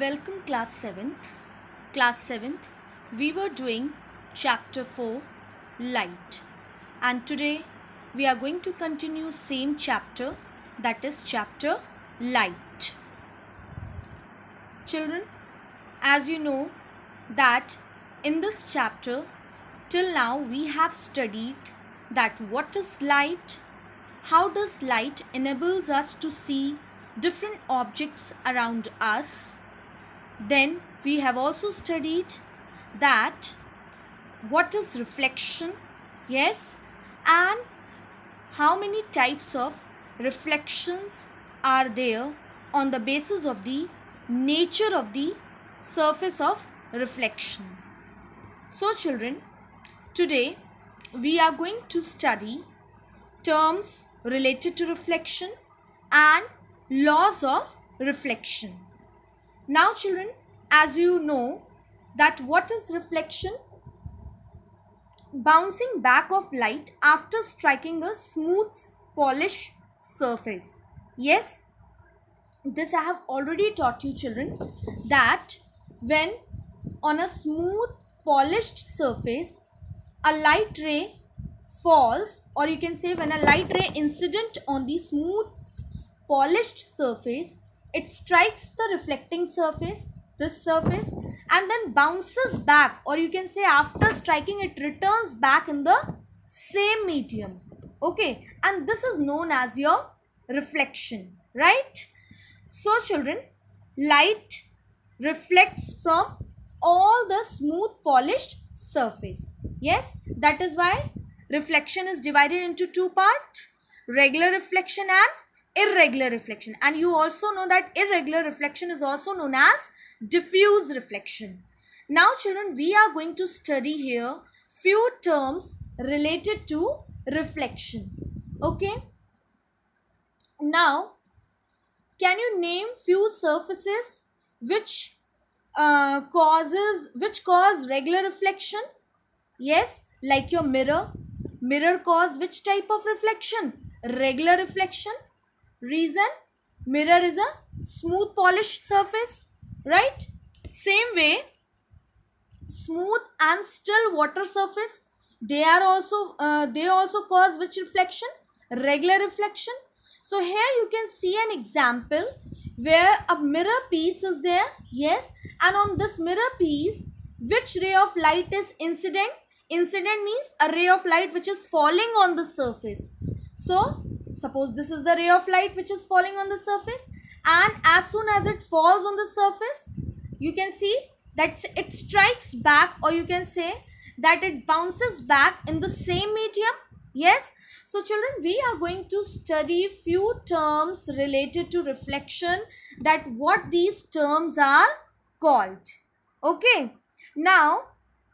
Welcome class 7th. Class 7th, we were doing chapter 4 light. And today we are going to continue same chapter that is chapter light. Children, as you know that in this chapter till now we have studied that what is light, how does light enables us to see different objects around us then we have also studied that what is reflection? Yes. And how many types of reflections are there on the basis of the nature of the surface of reflection? So children today we are going to study terms related to reflection and laws of reflection now children, as you know that what is reflection? Bouncing back of light after striking a smooth polished surface. Yes, this I have already taught you children that when on a smooth polished surface a light ray falls or you can say when a light ray incident on the smooth polished surface it strikes the reflecting surface this surface and then bounces back or you can say after striking it returns back in the same medium. Okay? And this is known as your reflection right? So children light reflects from all the smooth polished surface. Yes? That is why reflection is divided into two parts regular reflection and irregular reflection and you also know that irregular reflection is also known as diffuse reflection. Now children we are going to study here few terms related to reflection. Okay. Now can you name few surfaces which uh, causes which cause regular reflection? Yes like your mirror. Mirror cause which type of reflection? Regular reflection Reason? Mirror is a smooth polished surface. Right? Same way, smooth and still water surface. They are also, uh, they also cause which reflection? Regular reflection. So here you can see an example where a mirror piece is there. Yes. And on this mirror piece, which ray of light is incident? Incident means a ray of light which is falling on the surface. So Suppose this is the ray of light which is falling on the surface and as soon as it falls on the surface, you can see that it strikes back or you can say that it bounces back in the same medium. Yes. So children, we are going to study few terms related to reflection that what these terms are called. Okay. Now,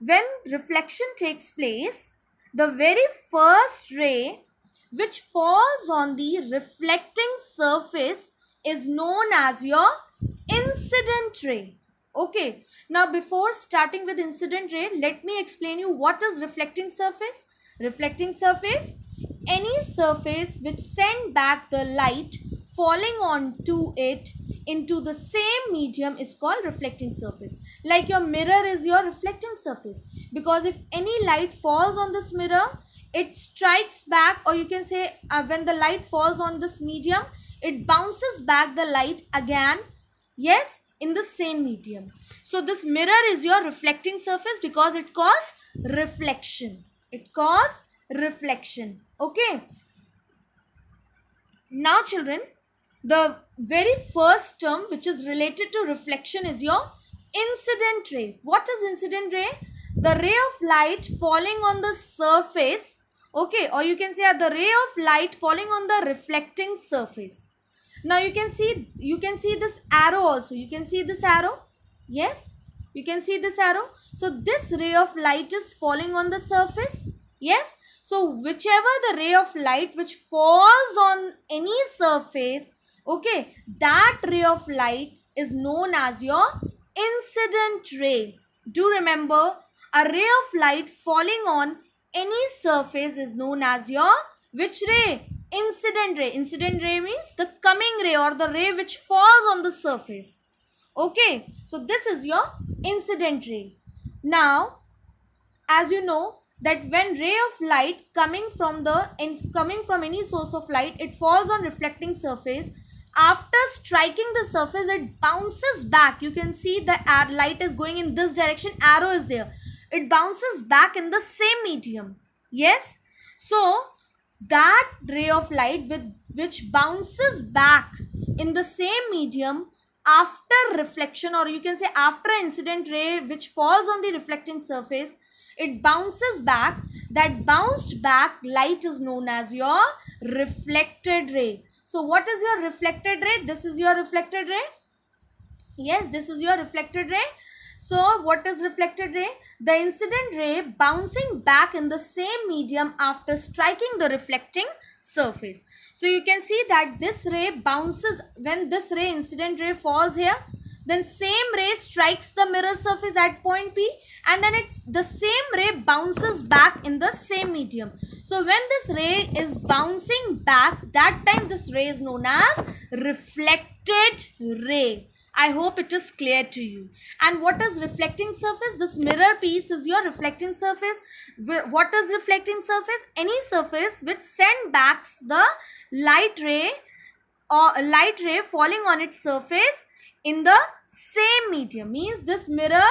when reflection takes place, the very first ray which falls on the reflecting surface is known as your incident ray. Okay, now before starting with incident ray, let me explain you what is reflecting surface. Reflecting surface, any surface which send back the light falling onto it into the same medium is called reflecting surface. Like your mirror is your reflecting surface because if any light falls on this mirror, it strikes back or you can say uh, when the light falls on this medium it bounces back the light again yes in the same medium. So this mirror is your reflecting surface because it causes reflection. It causes reflection. Okay. Now children the very first term which is related to reflection is your incident ray. What is incident ray the ray of light falling on the surface okay or you can say the ray of light falling on the reflecting surface. Now you can see you can see this arrow also. You can see this arrow? Yes? You can see this arrow? So this ray of light is falling on the surface? Yes? So whichever the ray of light which falls on any surface okay that ray of light is known as your incident ray. Do remember a ray of light falling on any surface is known as your which ray? Incident ray. Incident ray means the coming ray or the ray which falls on the surface. Okay, so this is your incident ray. Now, as you know that when ray of light coming from the in, coming from any source of light, it falls on reflecting surface. After striking the surface, it bounces back. You can see the light is going in this direction. Arrow is there. It bounces back in the same medium. Yes. So that ray of light with which bounces back in the same medium after reflection or you can say after incident ray which falls on the reflecting surface it bounces back. That bounced back light is known as your reflected ray. So what is your reflected ray? This is your reflected ray? Yes this is your reflected ray so what is reflected ray? The incident ray bouncing back in the same medium after striking the reflecting surface. So you can see that this ray bounces when this ray incident ray falls here then same ray strikes the mirror surface at point P and then it's the same ray bounces back in the same medium. So when this ray is bouncing back that time this ray is known as reflected ray. I hope it is clear to you. And what is reflecting surface? This mirror piece is your reflecting surface. What is reflecting surface? Any surface which send back the light ray or light ray falling on its surface in the same medium. Means this mirror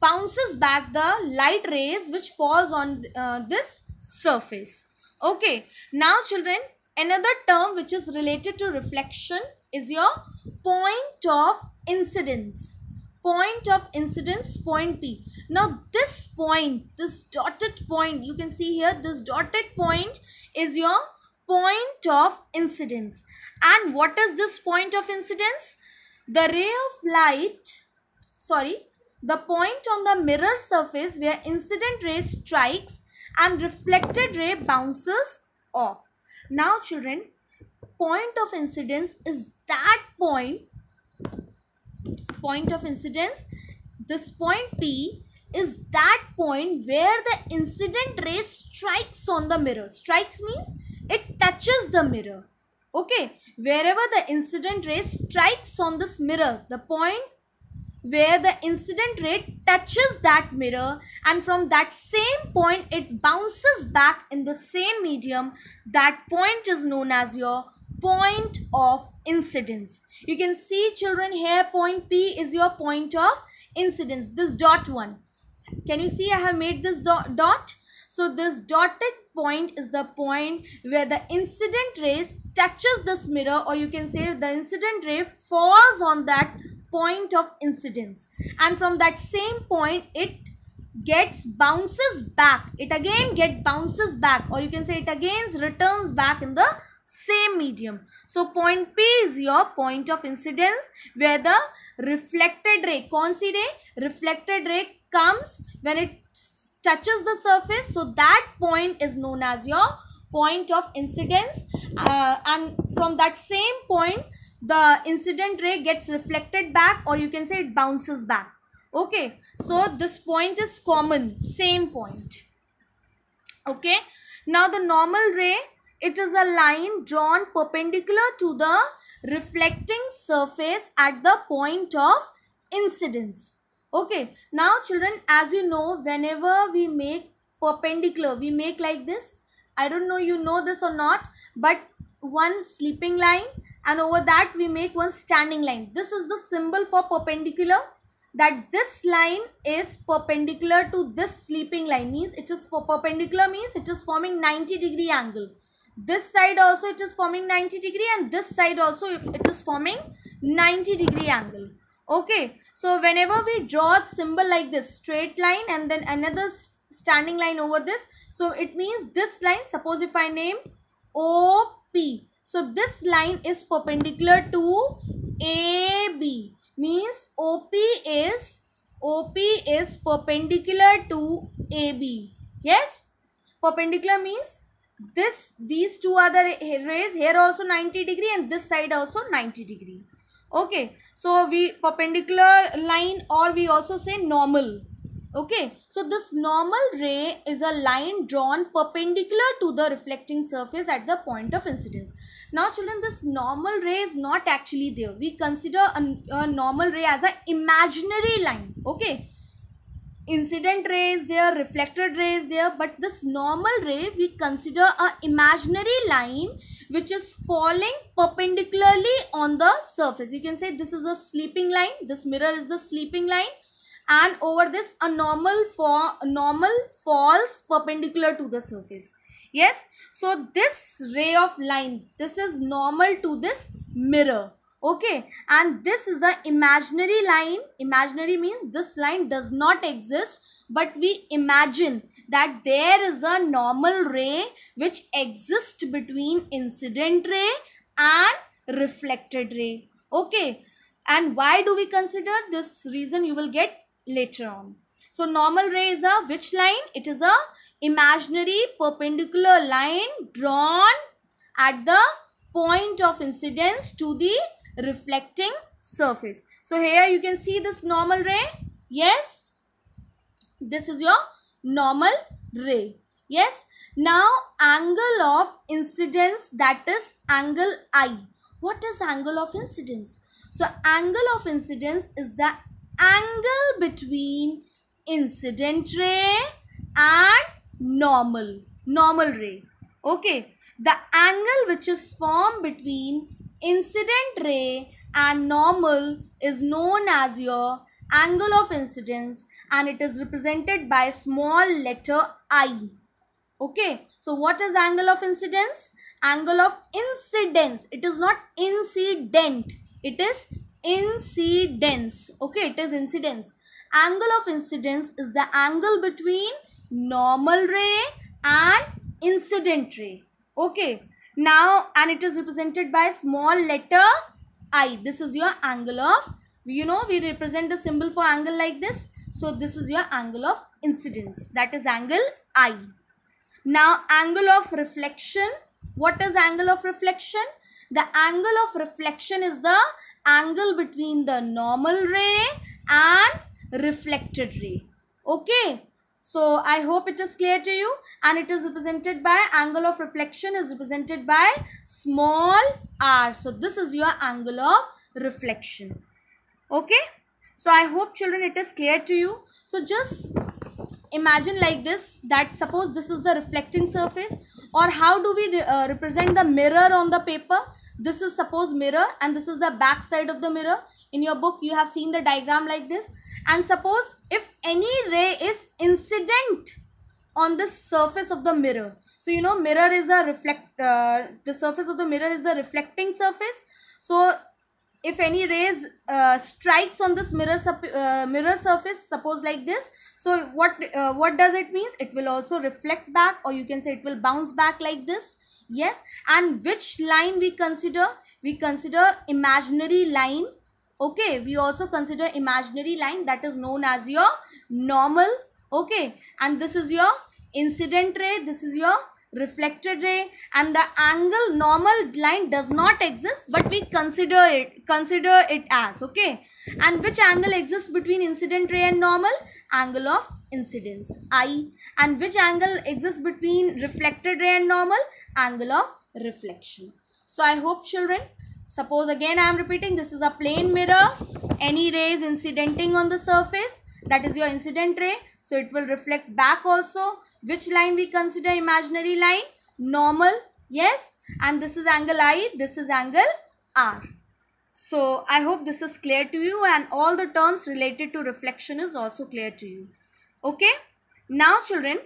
bounces back the light rays which falls on uh, this surface. Okay. Now children, another term which is related to reflection is your point of incidence point of incidence point P. Now this point, this dotted point, you can see here this dotted point is your point of incidence. And what is this point of incidence? The ray of light, sorry, the point on the mirror surface where incident ray strikes and reflected ray bounces off. Now children, point of incidence is that point point of incidence this point P is that point where the incident ray strikes on the mirror. Strikes means it touches the mirror. Okay? Wherever the incident ray strikes on this mirror the point where the incident ray touches that mirror and from that same point it bounces back in the same medium that point is known as your point of incidence. You can see children here point P is your point of incidence. This dot one. Can you see I have made this dot? dot? So this dotted point is the point where the incident rays touches this mirror or you can say the incident ray falls on that point of incidence. And from that same point it gets bounces back. It again get bounces back or you can say it again returns back in the same medium. So point P is your point of incidence where the reflected ray, consider? Reflected ray comes when it touches the surface. So that point is known as your point of incidence uh, and from that same point the incident ray gets reflected back or you can say it bounces back. Okay, so this point is common, same point. Okay, now the normal ray it is a line drawn perpendicular to the reflecting surface at the point of incidence. Okay, now children, as you know, whenever we make perpendicular, we make like this. I don't know you know this or not, but one sleeping line and over that we make one standing line. This is the symbol for perpendicular that this line is perpendicular to this sleeping line means it is for perpendicular means it is forming 90 degree angle this side also it is forming 90 degree and this side also it is forming 90 degree angle. Okay so whenever we draw a symbol like this straight line and then another standing line over this so it means this line suppose if i name op so this line is perpendicular to ab means op is op is perpendicular to ab yes? Perpendicular means this these two other rays here also 90 degree and this side also 90 degree. Okay so we perpendicular line or we also say normal. Okay so this normal ray is a line drawn perpendicular to the reflecting surface at the point of incidence. Now children this normal ray is not actually there. We consider a, a normal ray as an imaginary line. Okay incident rays there reflected rays there but this normal ray we consider a imaginary line which is falling perpendicularly on the surface. You can say this is a sleeping line this mirror is the sleeping line and over this a normal for normal falls perpendicular to the surface. Yes? So this ray of line this is normal to this mirror okay and this is the imaginary line imaginary means this line does not exist but we imagine that there is a normal ray which exists between incident ray and reflected ray okay and why do we consider this reason you will get later on. So normal ray is a which line? It is a imaginary perpendicular line drawn at the point of incidence to the reflecting surface. So here you can see this normal ray. Yes. This is your normal ray. Yes. Now angle of incidence that is angle I. What is angle of incidence? So angle of incidence is the angle between incident ray and normal, normal ray. Okay, the angle which is formed between incident ray and normal is known as your angle of incidence and it is represented by small letter i. Okay, so what is angle of incidence? Angle of incidence. It is not incident. It is incidence okay it is incidence angle of incidence is the angle between normal ray and incident ray okay now and it is represented by small letter i. This is your angle of you know we represent the symbol for angle like this. So this is your angle of incidence. That is angle i. Now angle of reflection. What is angle of reflection? The angle of reflection is the angle between the normal ray and reflected ray. Okay. So I hope it is clear to you and it is represented by angle of reflection is represented by small r. So this is your angle of reflection. Okay. So I hope children it is clear to you. So just imagine like this that suppose this is the reflecting surface or how do we uh, represent the mirror on the paper this is suppose mirror and this is the back side of the mirror in your book you have seen the diagram like this and suppose if any ray is incident on the surface of the mirror. So you know mirror is a reflect uh, the surface of the mirror is the reflecting surface. So if any rays uh, strikes on this mirror uh, mirror surface suppose like this. So what uh, what does it means? It will also reflect back or you can say it will bounce back like this. Yes. And which line we consider? We consider imaginary line okay we also consider imaginary line that is known as your normal. Okay and this is your incident ray this is your reflected ray and the angle normal line does not exist but we consider it consider it as okay? And which angle exists between incident ray and normal? Angle of incidence i. And which angle exists between reflected ray and normal? Angle of reflection. So I hope children, suppose again I am repeating this is a plane mirror. Any rays incidenting on the surface that is your incident ray. So it will reflect back also. Which line we consider imaginary line? Normal. Yes. And this is angle I. This is angle R. So I hope this is clear to you and all the terms related to reflection is also clear to you. Okay. Now children,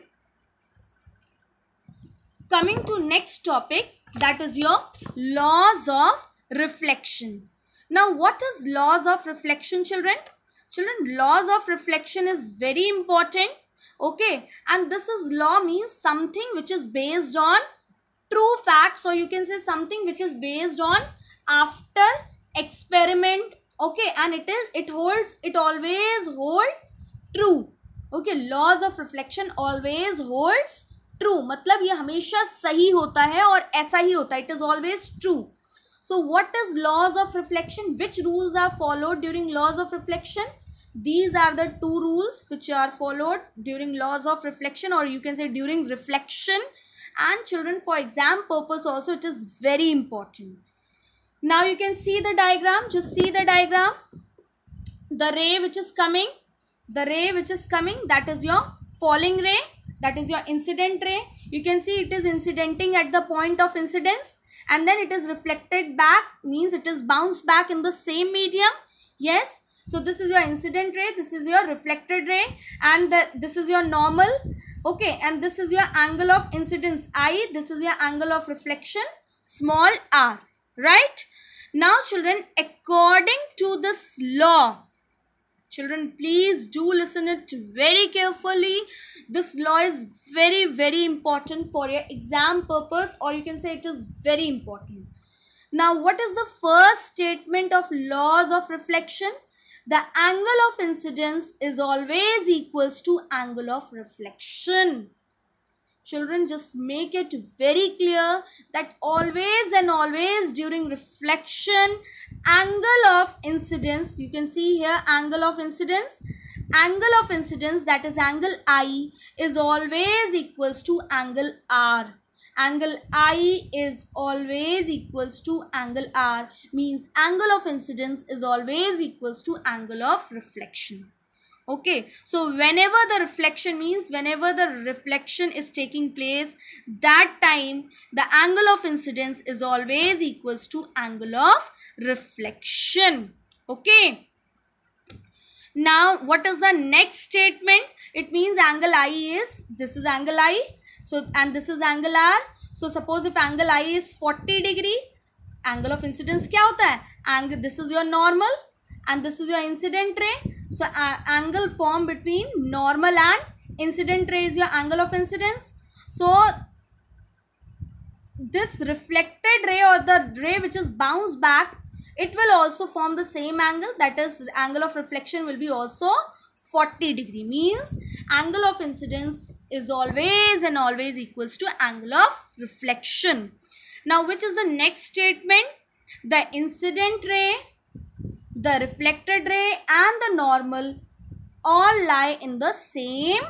coming to next topic that is your laws of reflection. Now what is laws of reflection children? Children laws of reflection is very important okay and this is law means something which is based on true facts or you can say something which is based on after experiment okay and it is it holds it always hold true okay laws of reflection always holds true मतलब ये हमेशा सही होता है और ऐसा ही होता है it is always true so what is laws of reflection? Which rules are followed during laws of reflection? These are the two rules which are followed during laws of reflection or you can say during reflection and children for exam purpose also it is very important. Now you can see the diagram. Just see the diagram. The ray which is coming. The ray which is coming that is your falling ray. That is your incident ray. You can see it is incidenting at the point of incidence and then it is reflected back means it is bounced back in the same medium. Yes. So this is your incident ray this is your reflected ray and the, this is your normal. Okay. And this is your angle of incidence i this is your angle of reflection small r. Right? Now children according to this law Children, please do listen it very carefully. This law is very, very important for your exam purpose or you can say it is very important. Now, what is the first statement of laws of reflection? The angle of incidence is always equals to angle of reflection. Children, just make it very clear that always and always during reflection, angle of incidence, you can see here angle of incidence, angle of incidence that is angle I is always equals to angle R. Angle I is always equals to angle R means angle of incidence is always equals to angle of reflection okay so whenever the reflection means whenever the reflection is taking place that time the angle of incidence is always equals to angle of reflection. Okay. Now what is the next statement? It means angle i is this is angle i so and this is angle r. So suppose if angle i is 40 degree angle of incidence kya hota hai? Angle this is your normal and this is your incident ray so angle formed between normal and incident ray is your angle of incidence. So this reflected ray or the ray which is bounced back, it will also form the same angle that is angle of reflection will be also 40 degree means angle of incidence is always and always equals to angle of reflection. Now which is the next statement? The incident ray the reflected ray and the normal all lie in the same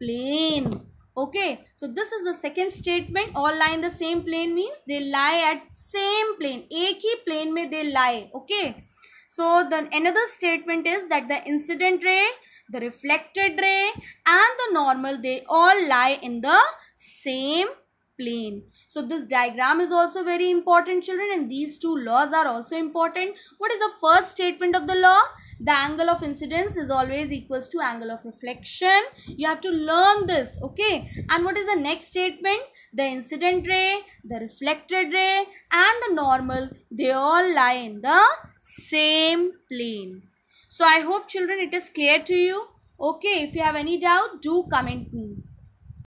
plane. Okay so this is the second statement. All lie in the same plane means they lie at same plane. Ek plane mein they lie. Okay so then another statement is that the incident ray the reflected ray and the normal they all lie in the same plane. So this diagram is also very important children and these two laws are also important. What is the first statement of the law? The angle of incidence is always equals to angle of reflection. You have to learn this, okay? And what is the next statement? The incident ray, the reflected ray and the normal, they all lie in the same plane. So I hope children it is clear to you. Okay, if you have any doubt, do comment me.